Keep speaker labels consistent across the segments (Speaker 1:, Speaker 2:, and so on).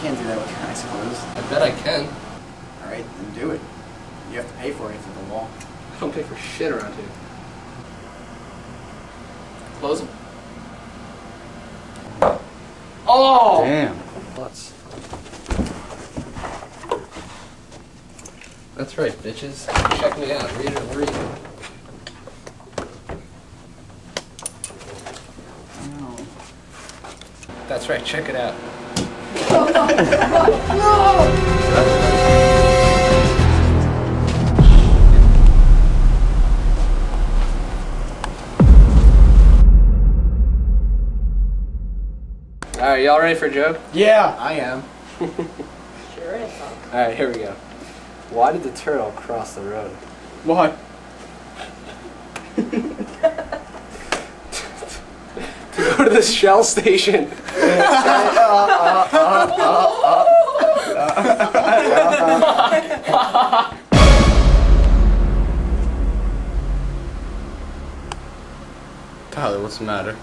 Speaker 1: can't do that with I suppose.
Speaker 2: I bet I can.
Speaker 1: Alright, then do it. You have to pay for it for the wall.
Speaker 2: I don't pay for shit around here. Close them. Oh!
Speaker 1: Damn.
Speaker 2: Nuts. That's right, bitches. Check me out. Read it, read it.
Speaker 1: No.
Speaker 2: That's right, check it out. Alright, y'all ready for a joke?
Speaker 1: Yeah, I am.
Speaker 3: Sure is.
Speaker 2: Alright, here we go. Why did the turtle cross the road?
Speaker 1: What?
Speaker 2: go to the Shell station.
Speaker 4: Tyler, what's the matter?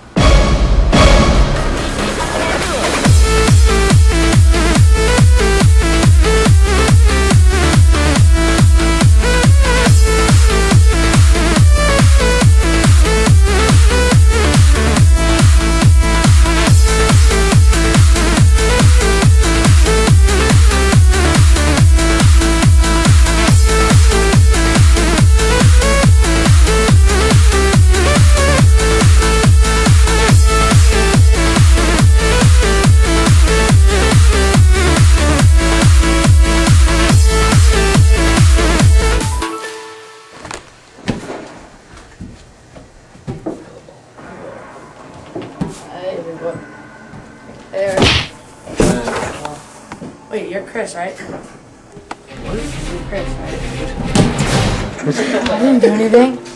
Speaker 3: What? There. Wait, you're Chris, right? What? You're Chris, right? I didn't do anything.